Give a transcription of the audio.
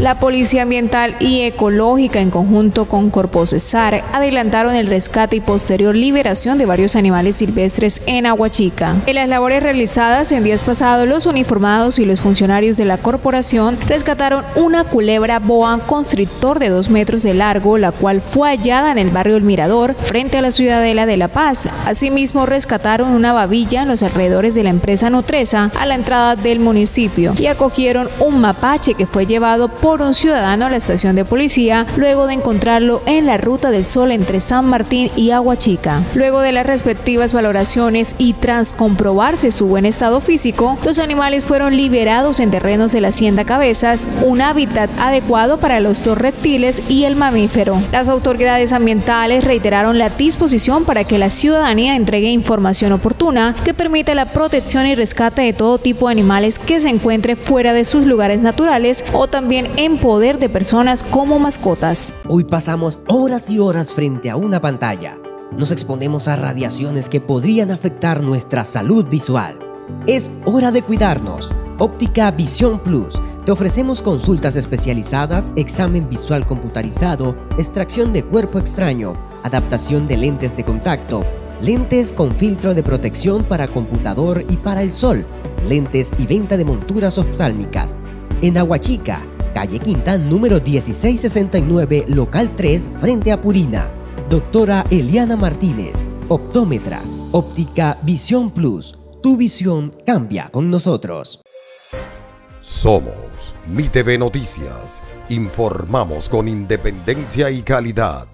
La Policía Ambiental y Ecológica, en conjunto con Corpo Cesar, adelantaron el rescate y posterior liberación de varios animales silvestres en Aguachica. En las labores realizadas en días pasados, los uniformados y los funcionarios de la corporación rescataron una culebra boa constrictor de dos metros de largo, la cual fue hallada en el barrio El Mirador, frente a la ciudadela de La Paz. Asimismo, rescataron una babilla en los alrededores de la empresa Nutresa a la entrada del municipio y acogieron un mapache que fue llevado por un ciudadano a la estación de policía luego de encontrarlo en la ruta del sol entre San Martín y Aguachica. Luego de las respectivas valoraciones y tras comprobarse su buen estado físico, los animales fueron liberados en terrenos de la Hacienda Cabezas, un hábitat adecuado para los dos reptiles y el mamífero. Las autoridades ambientales reiteraron la disposición para que la ciudadanía entregue información oportuna que permita la protección y rescate de todo tipo de animales que se encuentre fuera de sus lugares naturales o también en poder de personas como mascotas. Hoy pasamos horas y horas frente a una pantalla. Nos exponemos a radiaciones que podrían afectar nuestra salud visual. Es hora de cuidarnos. Óptica Visión Plus. Te ofrecemos consultas especializadas, examen visual computarizado, extracción de cuerpo extraño, adaptación de lentes de contacto, lentes con filtro de protección para computador y para el sol, lentes y venta de monturas oftálmicas. En Aguachica, calle Quintán número 1669, local 3, frente a Purina. Doctora Eliana Martínez, optómetra, óptica Visión Plus. Tu visión cambia con nosotros. Somos Mi TV Noticias. Informamos con independencia y calidad.